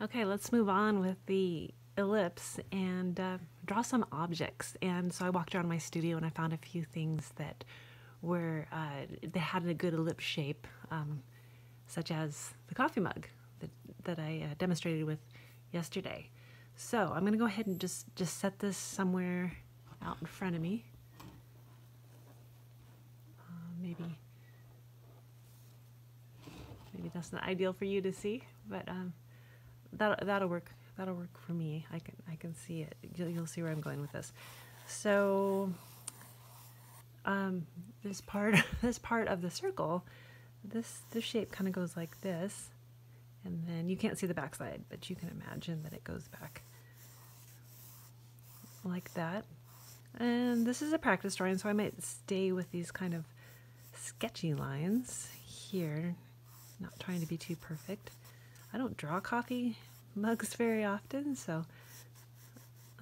Okay, let's move on with the ellipse and uh, draw some objects. And so I walked around my studio and I found a few things that were uh, they had a good ellipse shape, um, such as the coffee mug that that I uh, demonstrated with yesterday. So I'm going to go ahead and just just set this somewhere out in front of me. Uh, maybe maybe that's not ideal for you to see, but um, that that'll work. That'll work for me. I can I can see it. You'll, you'll see where I'm going with this. So um, this part this part of the circle, this this shape kind of goes like this, and then you can't see the backside, but you can imagine that it goes back like that. And this is a practice drawing, so I might stay with these kind of sketchy lines here, not trying to be too perfect. I don't draw coffee mugs very often, so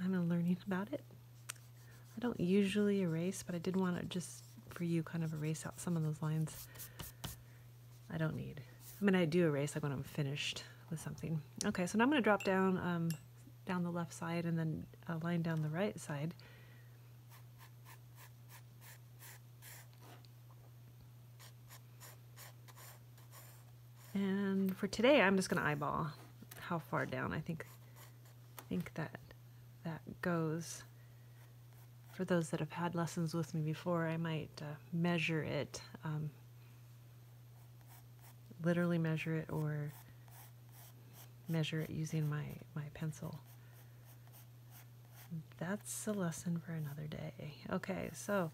I'm learning about it. I don't usually erase, but I did want to just for you kind of erase out some of those lines I don't need. I mean, I do erase like when I'm finished with something. Okay, so now I'm going to drop down um, down the left side and then a line down the right side. And for today, I'm just going to eyeball how far down I think think that that goes. For those that have had lessons with me before, I might uh, measure it, um, literally measure it, or measure it using my, my pencil. That's a lesson for another day. Okay, so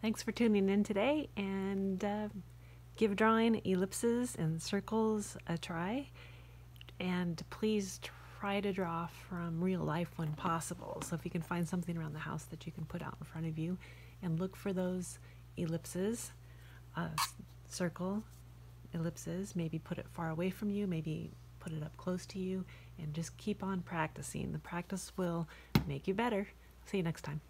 Thanks for tuning in today and uh, give drawing ellipses and circles a try. And please try to draw from real life when possible. So if you can find something around the house that you can put out in front of you and look for those ellipses, uh, circle ellipses, maybe put it far away from you, maybe put it up close to you, and just keep on practicing. The practice will make you better. See you next time.